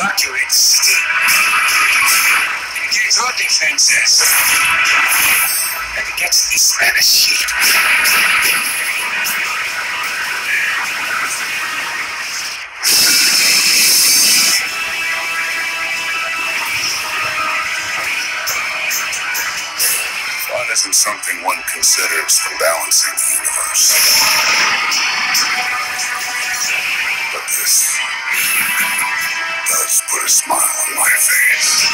Evacuate the city. Engage our defenses. And get this man a shield. Fun isn't something one considers when balancing the universe. But this smile on my face.